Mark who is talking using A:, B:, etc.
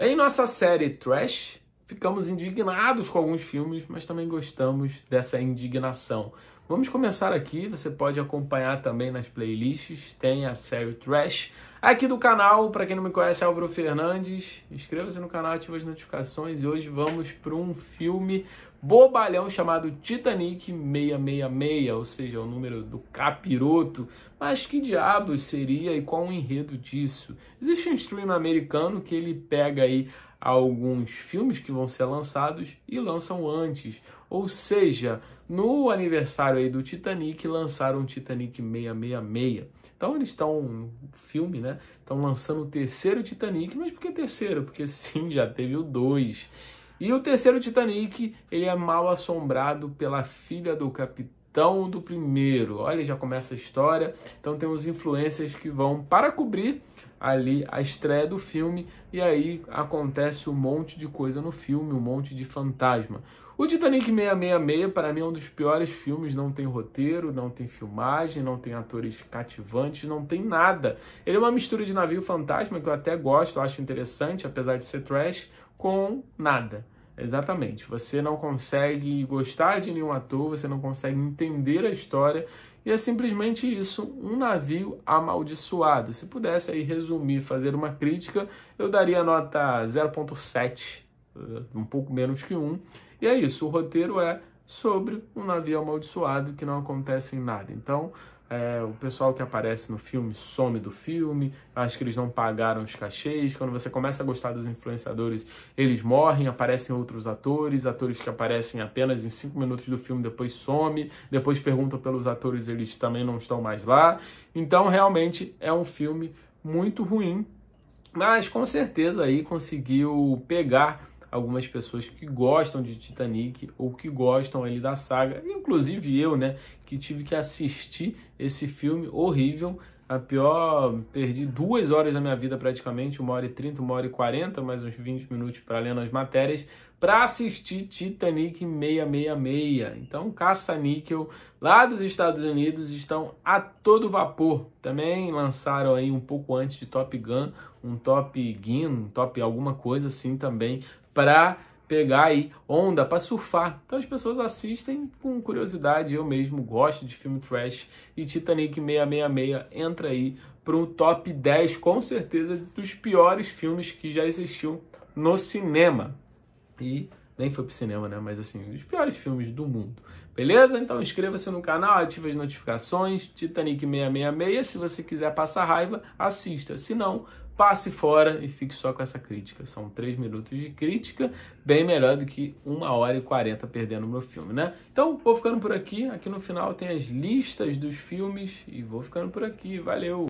A: Em nossa série Trash, ficamos indignados com alguns filmes, mas também gostamos dessa indignação. Vamos começar aqui, você pode acompanhar também nas playlists, tem a série Trash. Aqui do canal, para quem não me conhece, Álvaro Fernandes, inscreva-se no canal, ative as notificações e hoje vamos para um filme bobalhão chamado Titanic 666, ou seja, o número do capiroto. Mas que diabos seria e qual o enredo disso? Existe um stream americano que ele pega aí alguns filmes que vão ser lançados e lançam antes. Ou seja, no aniversário aí do Titanic, lançaram o Titanic 666. Então eles estão, no filme, né? Estão lançando o terceiro Titanic, mas por que terceiro? Porque sim, já teve o 2. E o terceiro Titanic, ele é mal assombrado pela filha do capitão do primeiro. Olha, já começa a história. Então temos influências que vão para cobrir ali a estreia do filme e aí acontece um monte de coisa no filme, um monte de fantasma. O Titanic 666 para mim é um dos piores filmes, não tem roteiro, não tem filmagem, não tem atores cativantes, não tem nada. Ele é uma mistura de navio fantasma que eu até gosto, eu acho interessante, apesar de ser trash, com nada. Exatamente. Você não consegue gostar de nenhum ator, você não consegue entender a história, e é simplesmente isso, um navio amaldiçoado. Se pudesse aí resumir, fazer uma crítica, eu daria nota 0.7, um pouco menos que 1. E é isso, o roteiro é sobre um navio amaldiçoado que não acontece em nada. Então, é, o pessoal que aparece no filme some do filme, acho que eles não pagaram os cachês. Quando você começa a gostar dos influenciadores, eles morrem, aparecem outros atores, atores que aparecem apenas em cinco minutos do filme, depois some, depois perguntam pelos atores, eles também não estão mais lá. Então, realmente é um filme muito ruim, mas com certeza aí conseguiu pegar algumas pessoas que gostam de Titanic ou que gostam ali da saga, inclusive eu, né, que tive que assistir esse filme horrível. A pior, perdi duas horas da minha vida praticamente, uma hora e trinta, uma hora e quarenta, mais uns 20 minutos para ler as matérias, para assistir Titanic 666. Então, caça-níquel lá dos Estados Unidos estão a todo vapor. Também lançaram aí um pouco antes de Top Gun, um Top Gun, um Top alguma coisa assim também, para pegar aí onda para surfar. Então as pessoas assistem com curiosidade. Eu mesmo gosto de filme trash e Titanic 666 entra aí para um top 10 com certeza dos piores filmes que já existiu no cinema. E nem foi pro cinema, né? Mas assim, os piores filmes do mundo. Beleza? Então inscreva-se no canal, ative as notificações. Titanic 666. Se você quiser passar raiva, assista. Se não, passe fora e fique só com essa crítica. São três minutos de crítica, bem melhor do que uma hora e quarenta perdendo o meu filme, né? Então, vou ficando por aqui. Aqui no final tem as listas dos filmes e vou ficando por aqui. Valeu!